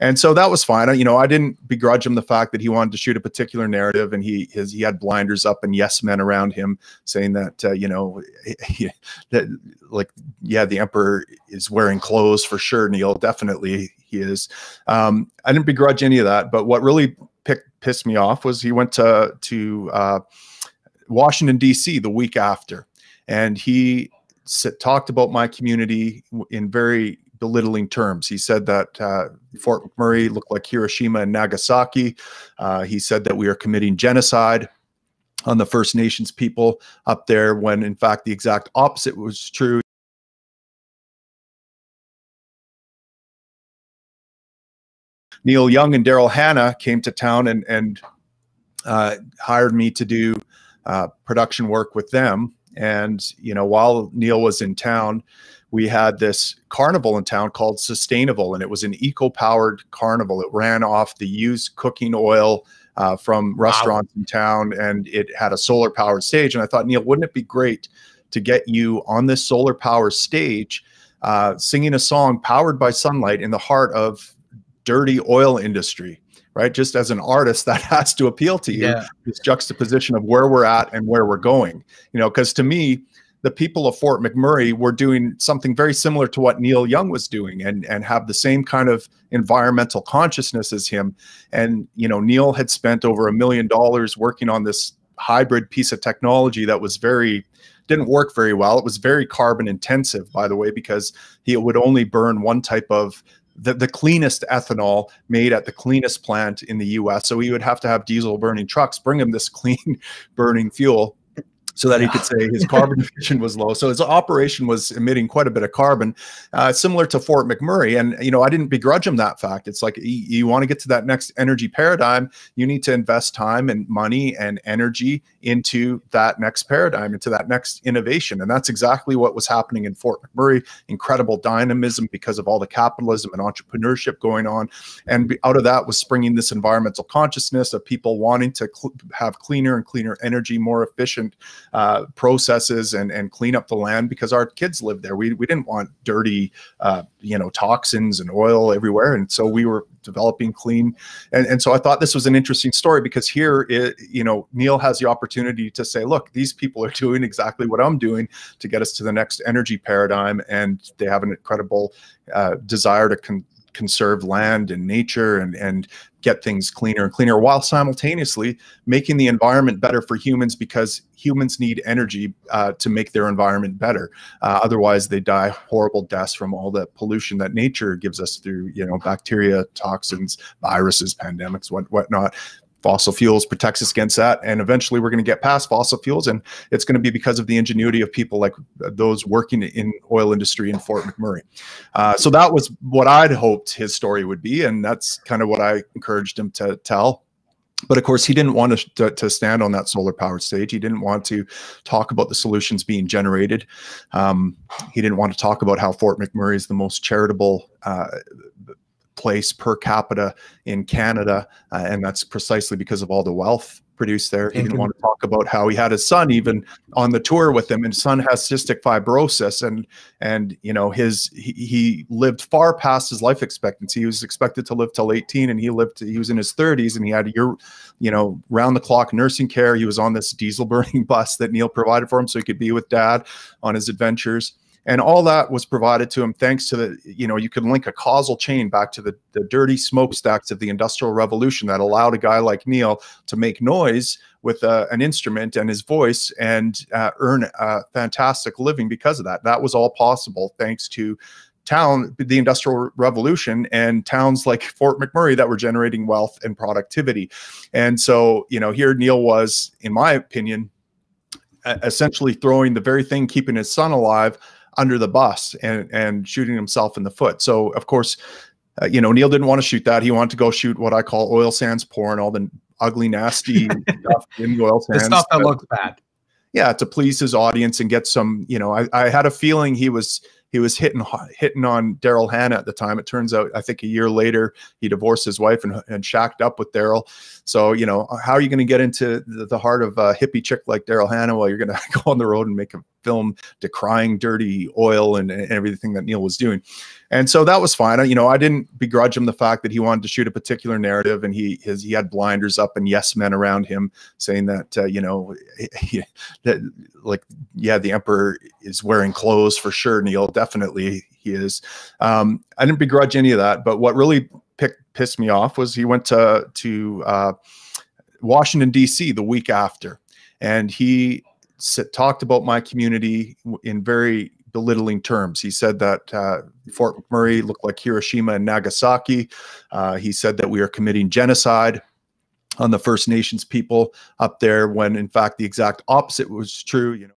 and so that was fine. You know, I didn't begrudge him the fact that he wanted to shoot a particular narrative, and he his he had blinders up and yes men around him saying that uh, you know he, that like yeah the emperor is wearing clothes for sure. Neil definitely he is. Um, I didn't begrudge any of that, but what really picked, pissed me off was he went to to uh, Washington D.C. the week after, and he talked about my community in very belittling terms. He said that uh, Fort McMurray looked like Hiroshima and Nagasaki. Uh, he said that we are committing genocide on the First Nations people up there, when in fact the exact opposite was true. Neil Young and Daryl Hannah came to town and and uh, hired me to do uh, production work with them. And you know, while Neil was in town, we had this carnival in town called Sustainival, and it was an eco-powered carnival. It ran off the used cooking oil uh, from restaurants wow. in town, and it had a solar-powered stage. And I thought, Neil, wouldn't it be great to get you on this solar-powered stage, uh, singing a song powered by sunlight in the heart of dirty oil industry? Right, just as an artist, that has to appeal to you. Yeah. This juxtaposition of where we're at and where we're going. You know, because to me, the people of Fort McMurray were doing something very similar to what Neil Young was doing and and have the same kind of environmental consciousness as him and you know Neil had spent over a million dollars working on this hybrid piece of technology that was very didn't work very well it was very carbon intensive by the way because he would only burn one type of the, the cleanest ethanol made at the cleanest plant in the US. So he would have to have diesel burning trucks bring him this clean burning fuel so that he could say his carbon emission was low. So his operation was emitting quite a bit of carbon, uh, similar to Fort McMurray. And you know, I didn't begrudge him that fact. It's like you, you want to get to that next energy paradigm, you need to invest time and money and energy into that next paradigm, into that next innovation. And that's exactly what was happening in Fort McMurray. Incredible dynamism because of all the capitalism and entrepreneurship going on. And out of that was springing this environmental consciousness of people wanting to cl have cleaner and cleaner energy, more efficient uh, processes and and clean up the land because our kids live there. We we didn't want dirty, uh, you know, toxins and oil everywhere, and so we were developing clean. And and so I thought this was an interesting story because here, it, you know, Neil has the opportunity to say, look, these people are doing exactly what I'm doing to get us to the next energy paradigm, and they have an incredible uh, desire to con conserve land and nature and and get things cleaner and cleaner while simultaneously making the environment better for humans because humans need energy uh, to make their environment better. Uh, otherwise they die horrible deaths from all the pollution that nature gives us through you know bacteria toxins viruses pandemics what whatnot fossil fuels protects us against that. And eventually we're going to get past fossil fuels and it's going to be because of the ingenuity of people like those working in oil industry in fort mcmurray. Uh, so that was what i'd hoped his story would be and that's kind of what i encouraged him to tell. But of course he didn't want to, to, stand on that solar powered stage. He didn't want to talk about the solutions being generated. Um, he didn't want to talk about how fort mcmurray is the most charitable uh, place per capita in Canada, uh, and that's precisely because of all the wealth produced there. He didn't want to talk about how he had his son even on the tour with him, and son has cystic fibrosis, and and you know his he, he lived far past his life expectancy. He was expected to live till 18, and he lived he was in his 30s, and he had your you know round the clock nursing care. He was on this diesel burning bus that Neil provided for him, so he could be with dad on his adventures and all that was provided to him thanks to the you know you can link a causal chain back to the, the dirty smokestacks of the industrial revolution that allowed a guy like neil to make noise with uh, an instrument and his voice and uh, earn a fantastic living because of that. That was all possible thanks to town the industrial revolution and towns like fort mcmurray that were generating wealth and productivity. And so you know here neil was in my opinion essentially throwing the very thing keeping his son alive under the bus and and shooting himself in the foot. So of course, uh, you know Neil didn't want to shoot that. He wanted to go shoot what I call oil sands porn, all the ugly, nasty stuff in the oil sands. The stuff that looks bad. Yeah, to please his audience and get some. You know, I, I had a feeling he was he was hitting hitting on Daryl Hannah at the time. It turns out, I think a year later, he divorced his wife and, and shacked up with Daryl. So, you know, how are you going to get into the, the, heart of a hippie chick like Daryl Hannah while you're going to go on the road and make a film decrying dirty oil and, and everything that Neil was doing. And so that was fine. You know, I didn't begrudge him the fact that he wanted to shoot a particular narrative, and he his he had blinders up and yes men around him saying that uh, you know he, that like yeah the emperor is wearing clothes for sure. Neil definitely he is. Um, I didn't begrudge any of that, but what really picked, pissed me off was he went to to uh, Washington D.C. the week after, and he talked about my community in very belittling terms. He said that uh, Fort McMurray looked like Hiroshima and Nagasaki. Uh, he said that we are committing genocide on the First Nations people up there, when in fact the exact opposite was true. You know.